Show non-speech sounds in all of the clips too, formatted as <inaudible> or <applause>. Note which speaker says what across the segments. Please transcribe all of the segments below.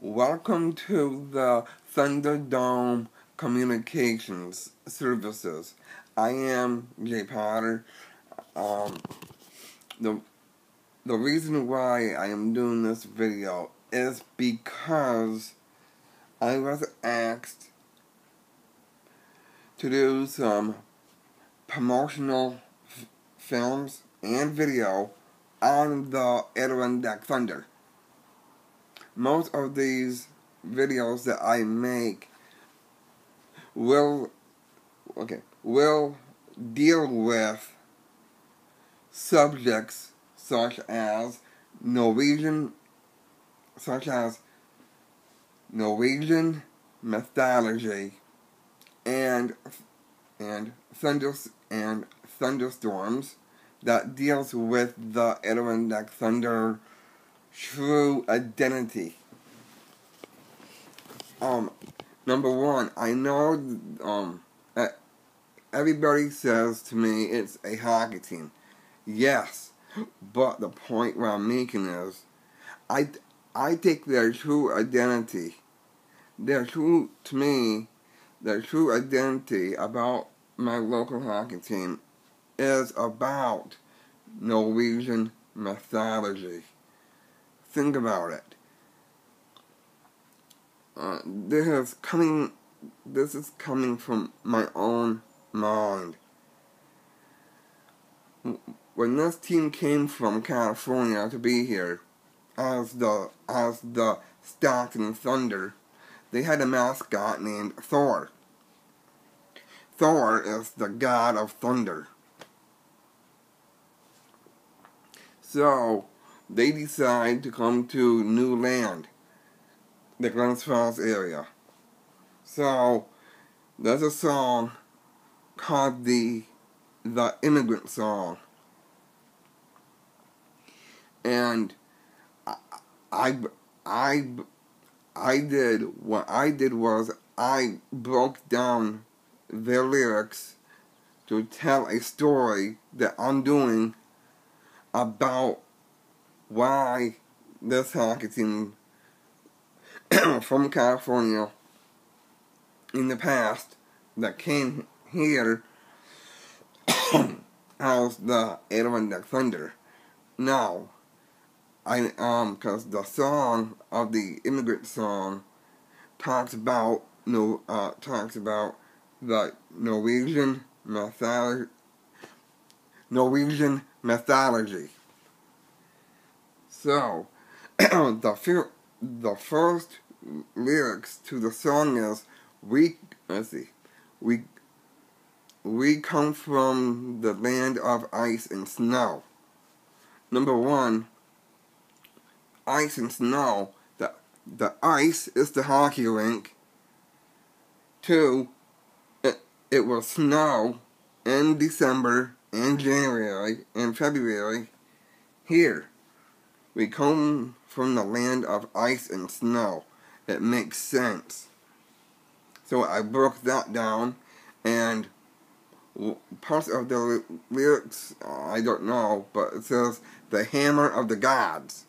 Speaker 1: Welcome to the Thunderdome Communications Services. I am Jay Potter. Um, the the reason why I am doing this video is because I was asked to do some promotional films and video on the Adirondack Thunder. Most of these videos that I make will okay will deal with subjects such as Norwegian such as Norwegian mythology and and thunder and thunderstorms that deals with the Adirondack Thunder true identity. Um, number one, I know um everybody says to me it's a hockey team. Yes, but the point what I'm making is, I I take their true identity, their true to me, their true identity about my local hockey team is about Norwegian mythology. Think about it. Uh, this is coming. This is coming from my own mind. When this team came from California to be here, as the as the Stockton Thunder, they had a mascot named Thor. Thor is the god of thunder. So, they decide to come to new land, the Glens Falls area. So, there's a song called the the immigrant song, and I I I, I did what I did was I broke down their lyrics to tell a story that I'm doing about why this hockey team from California in the past that came here <coughs> as the Adirondack Thunder. Now, I um, cause the song of the immigrant song talks about no uh talks about the Norwegian mythology Norwegian mythology. So, <clears throat> the the first lyrics to the song is we let's see we we come from the land of ice and snow. Number one, ice and snow. The the ice is the hockey rink. Two, it, it will snow in December and January and February here. We come from the land of ice and snow. It makes sense. So I broke that down, and parts of the lyrics I don't know, but it says the hammer of the gods.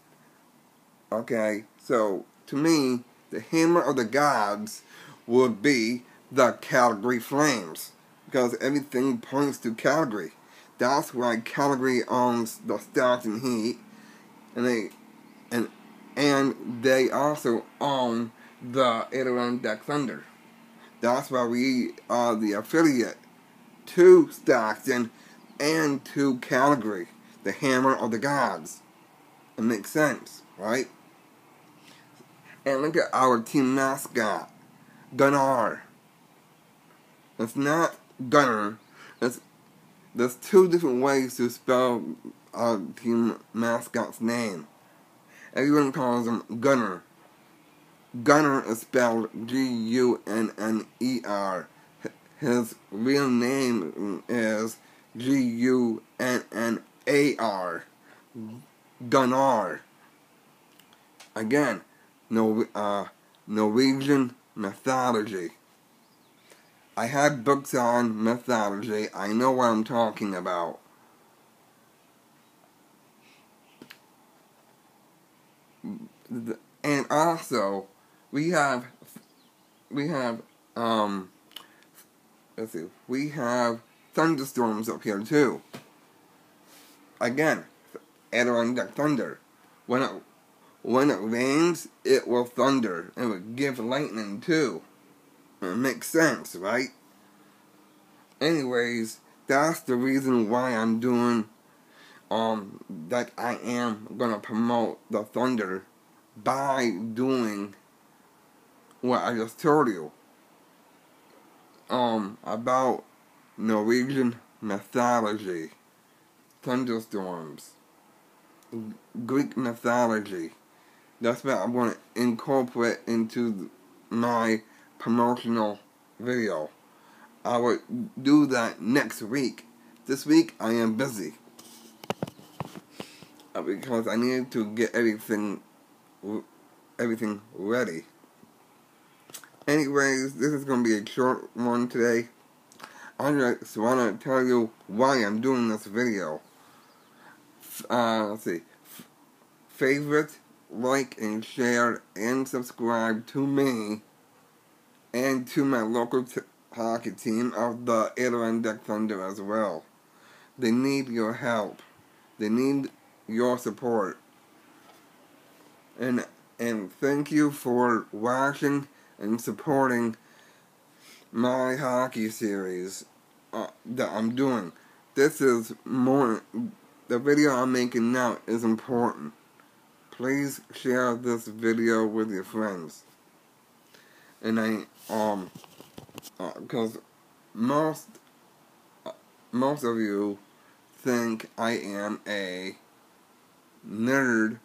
Speaker 1: Okay, so to me, the hammer of the gods would be the Calgary Flames because everything points to Calgary. That's why Calgary owns the Stockton Heat, and they and and they also own the Adirondack Thunder. That's why we are the affiliate to Stockton and to Calgary, the Hammer of the Gods. It makes sense, right? And look at our team mascot, Gunnar. It's not Gunner. There's two different ways to spell our team mascot's name. Everyone calls him Gunner. Gunner is spelled G U N N E R. His real name is G U N N A R. Gunnar. Again, no, uh, Norwegian mythology. I had books on mythology. I know what I'm talking about. And also, we have we have um let's see we have thunderstorms up here too. Again, Adirondack thunder. When it when it rains, it will thunder. It will give lightning too. It makes sense, right? Anyways, that's the reason why I'm doing um that I am gonna promote the thunder by doing what I just told you um about Norwegian mythology, thunderstorms, Greek mythology. That's what I want to incorporate into my promotional video. I will do that next week. This week I am busy uh, because I need to get everything everything ready. Anyways, this is going to be a short one today. I just want to tell you why I'm doing this video. Uh, let's see. F favorite, like, and share, and subscribe to me and to my local hockey team of the Adirondack Thunder as well. They need your help. They need your support. And and thank you for watching and supporting my hockey series uh, that I'm doing. This is more, the video I'm making now is important. Please share this video with your friends. And I, um, because uh, most, uh, most of you think I am a nerd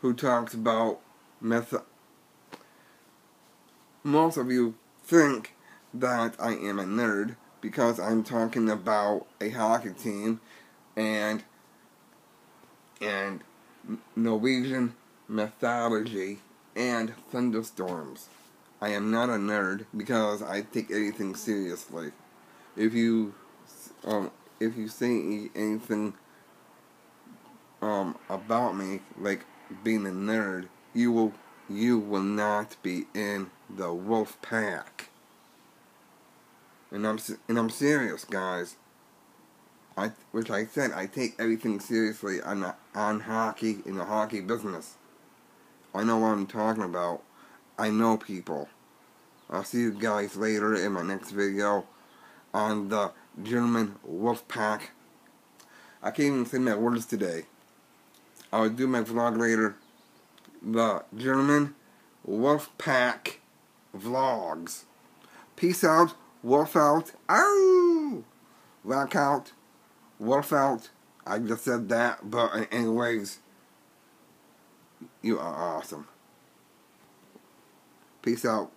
Speaker 1: who talks about method most of you think that I am a nerd because I'm talking about a hockey team and and Norwegian mythology and thunderstorms. I am not a nerd because I take anything seriously. If you um if you say anything um about me like being a nerd, you will you will not be in the wolf pack. And I'm and I'm serious, guys. I which I said I take everything seriously on on hockey in the hockey business. I know what I'm talking about. I know people. I'll see you guys later in my next video on the German wolf pack. I can't even say my words today. I'll do my vlog later the German Wolfpack Vlogs. Peace out, wolf out, ow! Rock out, wolf out. I just said that, but anyways, you are awesome. Peace out.